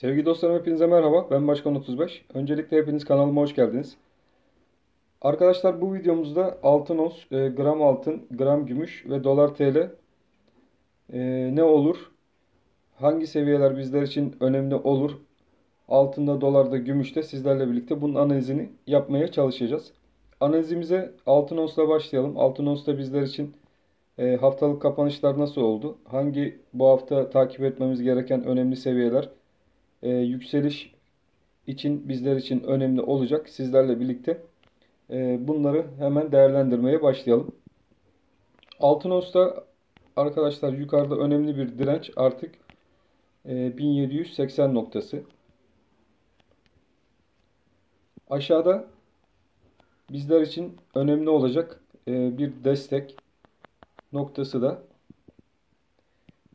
Sevgili dostlarım hepinize merhaba. Ben Başkan 35. Öncelikle hepiniz kanalıma hoş geldiniz. Arkadaşlar bu videomuzda altın ons, e, gram altın, gram gümüş ve dolar TL e, ne olur? Hangi seviyeler bizler için önemli olur? Altında, dolarda, gümüşte sizlerle birlikte bunun analizini yapmaya çalışacağız. Analizimize altın onsla başlayalım. Altın onsta bizler için e, haftalık kapanışlar nasıl oldu? Hangi bu hafta takip etmemiz gereken önemli seviyeler? E, yükseliş için bizler için önemli olacak. Sizlerle birlikte e, bunları hemen değerlendirmeye başlayalım. Altın Os'ta arkadaşlar yukarıda önemli bir direnç artık e, 1780 noktası. Aşağıda bizler için önemli olacak e, bir destek noktası da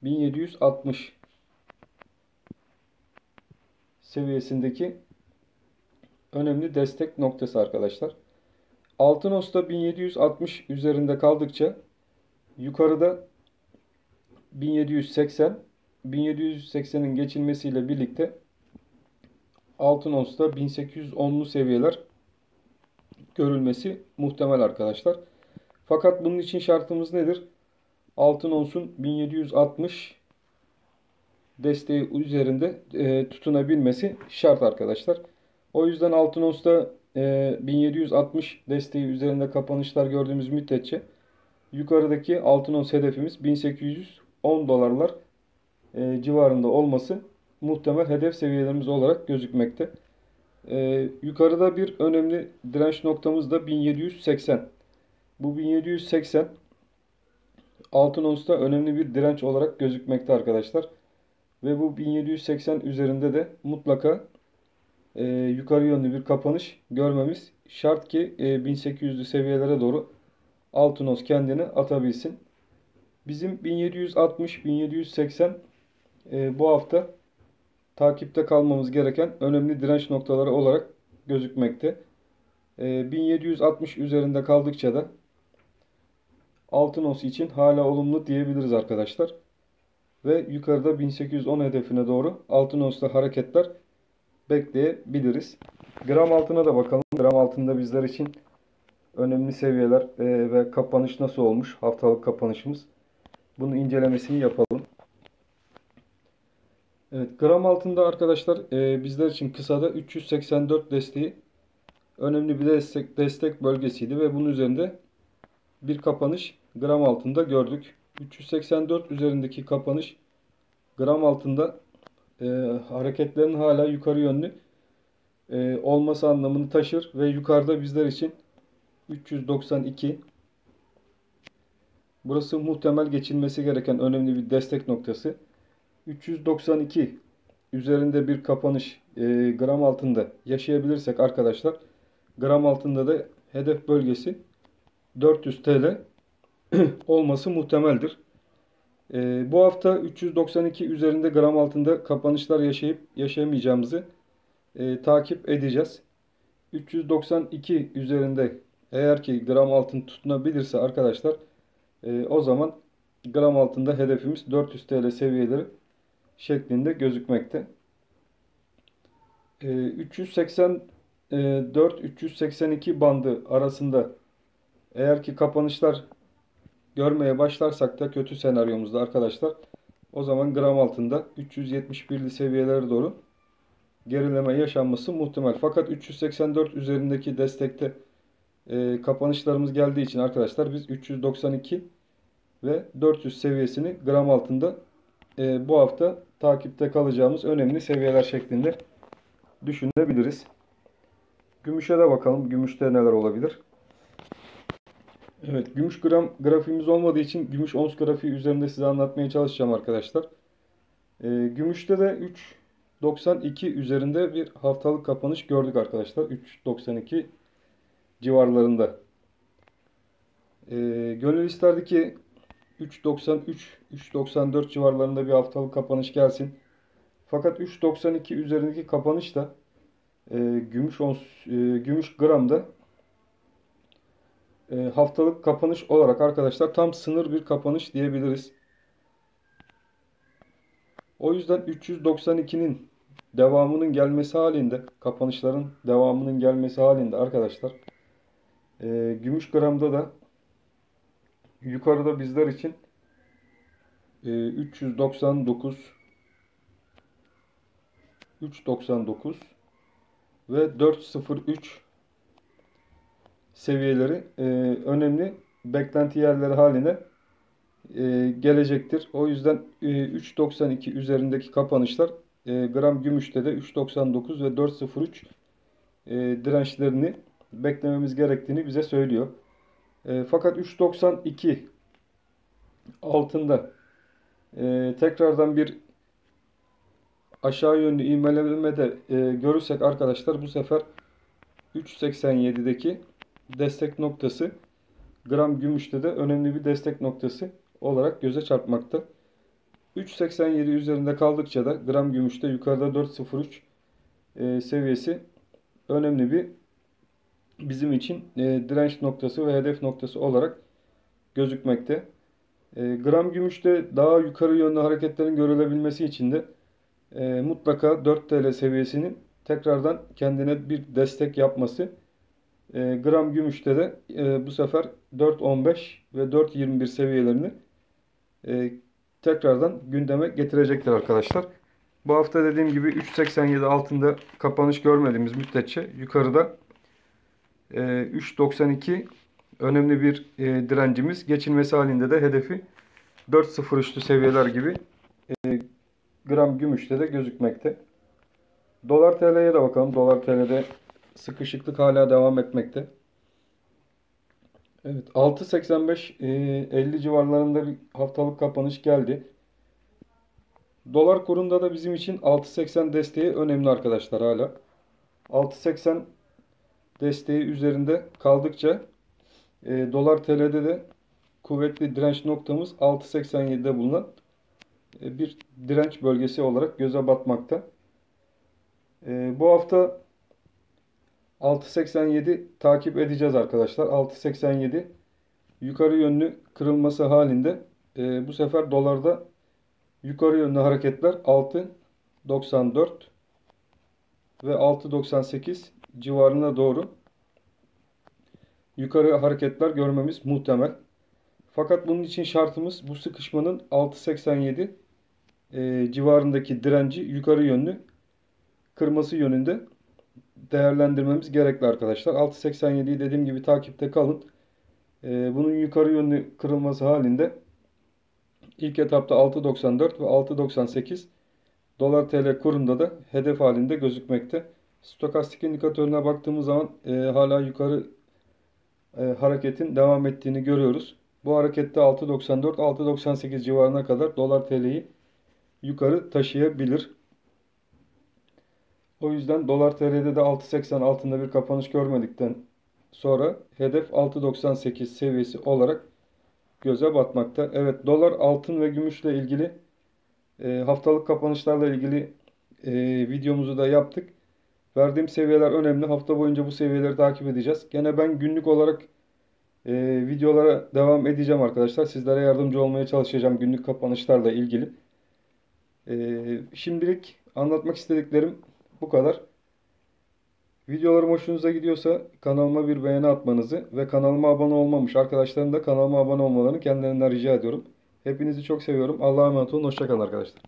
1760 seviyesindeki önemli destek noktası arkadaşlar. Altın Osta 1760 üzerinde kaldıkça yukarıda 1780 1780'in geçilmesiyle birlikte altın onsta 1810'lu seviyeler görülmesi muhtemel arkadaşlar. Fakat bunun için şartımız nedir? Altın onsun 1760 desteği üzerinde e, tutunabilmesi şart arkadaşlar. O yüzden altın onsta e, 1760 desteği üzerinde kapanışlar gördüğümüz müddetçe yukarıdaki altın ons hedefimiz 1810 dolarlar e, civarında olması muhtemel hedef seviyelerimiz olarak gözükmekte. E, yukarıda bir önemli direnç noktamız da 1780. Bu 1780 altın onsta önemli bir direnç olarak gözükmekte arkadaşlar. Ve bu 1780 üzerinde de mutlaka e, yukarı yönlü bir kapanış görmemiz şart ki e, 1800'lü seviyelere doğru altın os kendini atabilsin. Bizim 1760-1780 e, bu hafta takipte kalmamız gereken önemli direnç noktaları olarak gözükmekte. E, 1760 üzerinde kaldıkça da altın os için hala olumlu diyebiliriz arkadaşlar ve yukarıda 1810 hedefine doğru altın onsla hareketler bekleyebiliriz. Gram altına da bakalım. Gram altında bizler için önemli seviyeler e, ve kapanış nasıl olmuş haftalık kapanışımız. Bunun incelemesini yapalım. Evet gram altında arkadaşlar e, bizler için kısada 384 desteği önemli bir destek, destek bölgesiydi ve bunun üzerinde bir kapanış gram altında gördük. 384 üzerindeki kapanış gram altında e, hareketlerin hala yukarı yönlü e, olması anlamını taşır ve yukarıda bizler için 392 burası muhtemel geçilmesi gereken önemli bir destek noktası. 392 üzerinde bir kapanış e, gram altında yaşayabilirsek arkadaşlar gram altında da hedef bölgesi 400 TL olması muhtemeldir. E, bu hafta 392 üzerinde gram altında kapanışlar yaşayıp yaşayamayacağımızı e, takip edeceğiz. 392 üzerinde eğer ki gram altın tutunabilirse arkadaşlar e, o zaman gram altında hedefimiz 400 TL seviyeleri şeklinde gözükmekte. E, 384-382 bandı arasında eğer ki kapanışlar görmeye başlarsak da kötü senaryomuzda arkadaşlar o zaman gram altında 371'li seviyelere doğru gerileme yaşanması muhtemel. Fakat 384 üzerindeki destekte e, kapanışlarımız geldiği için arkadaşlar biz 392 ve 400 seviyesini gram altında e, bu hafta takipte kalacağımız önemli seviyeler şeklinde düşünebiliriz. Gümüşe de bakalım. Gümüşte neler olabilir? Evet, gümüş gram grafiğimiz olmadığı için gümüş ons grafiği üzerinde size anlatmaya çalışacağım arkadaşlar. E, gümüşte de 3.92 üzerinde bir haftalık kapanış gördük arkadaşlar. 3.92 civarlarında. E, gönül isterdi ki 3.93 3.94 civarlarında bir haftalık kapanış gelsin. Fakat 3.92 üzerindeki kapanış da e, gümüş ons e, gümüş gramda e, haftalık kapanış olarak arkadaşlar tam sınır bir kapanış diyebiliriz. O yüzden 392'nin devamının gelmesi halinde, kapanışların devamının gelmesi halinde arkadaşlar e, gümüş gramda da yukarıda bizler için e, 399 399 ve 403 seviyeleri e, önemli beklenti yerleri haline e, gelecektir. O yüzden e, 3.92 üzerindeki kapanışlar e, gram gümüşte de 3.99 ve 4.03 e, dirençlerini beklememiz gerektiğini bize söylüyor. E, fakat 3.92 altında e, tekrardan bir aşağı yönlü ivmeleme de e, görürsek arkadaşlar bu sefer 3.87'deki destek noktası gram gümüşte de önemli bir destek noktası olarak göze çarpmakta. 3.87 üzerinde kaldıkça da gram gümüşte yukarıda 4.03 e, seviyesi önemli bir bizim için e, direnç noktası ve hedef noktası olarak gözükmekte. E, gram gümüşte daha yukarı yönlü hareketlerin görülebilmesi için de e, mutlaka 4 TL seviyesinin tekrardan kendine bir destek yapması. E, gram gümüşte de e, bu sefer 4.15 ve 4.21 seviyelerini e, tekrardan gündeme getirecektir arkadaşlar. Bu hafta dediğim gibi 3.87 altında kapanış görmediğimiz müddetçe yukarıda e, 3.92 önemli bir e, direncimiz. Geçilmesi halinde de hedefi 4.03'lü seviyeler gibi e, gram gümüşte de gözükmekte. Dolar TL'ye de bakalım. Dolar TL'de sıkışıklık hala devam etmekte. Evet 6.85 50 civarlarında bir haftalık kapanış geldi. Dolar kurunda da bizim için 6.80 desteği önemli arkadaşlar hala. 6.80 desteği üzerinde kaldıkça e, dolar TL'de de kuvvetli direnç noktamız 6.87'de bulunan e, bir direnç bölgesi olarak göze batmakta. E, bu hafta 6.87 takip edeceğiz arkadaşlar. 6.87 yukarı yönlü kırılması halinde e, bu sefer dolarda yukarı yönlü hareketler 6.94 ve 6.98 civarına doğru yukarı hareketler görmemiz muhtemel. Fakat bunun için şartımız bu sıkışmanın 6.87 e, civarındaki direnci yukarı yönlü kırması yönünde değerlendirmemiz gerekli arkadaşlar. 6.87'yi dediğim gibi takipte kalın. E, bunun yukarı yönlü kırılması halinde ilk etapta 6.94 ve 6.98 dolar TL kurunda da hedef halinde gözükmekte. Stokastik indikatörüne baktığımız zaman e, hala yukarı e, hareketin devam ettiğini görüyoruz. Bu harekette 6.94 6.98 civarına kadar dolar TL'yi yukarı taşıyabilir. O yüzden dolar TL'de de 6.80 altında bir kapanış görmedikten sonra hedef 6.98 seviyesi olarak göze batmakta. Evet dolar altın ve gümüşle ilgili e, haftalık kapanışlarla ilgili e, videomuzu da yaptık. Verdiğim seviyeler önemli. Hafta boyunca bu seviyeleri takip edeceğiz. Gene ben günlük olarak e, videolara devam edeceğim arkadaşlar. Sizlere yardımcı olmaya çalışacağım günlük kapanışlarla ilgili. E, şimdilik anlatmak istediklerim bu kadar. Videolarım hoşunuza gidiyorsa kanalıma bir beğeni atmanızı ve kanalıma abone olmamış arkadaşlarım da kanalıma abone olmalarını kendilerinden rica ediyorum. Hepinizi çok seviyorum. Allah'a emanet olun. Hoşçakalın arkadaşlar.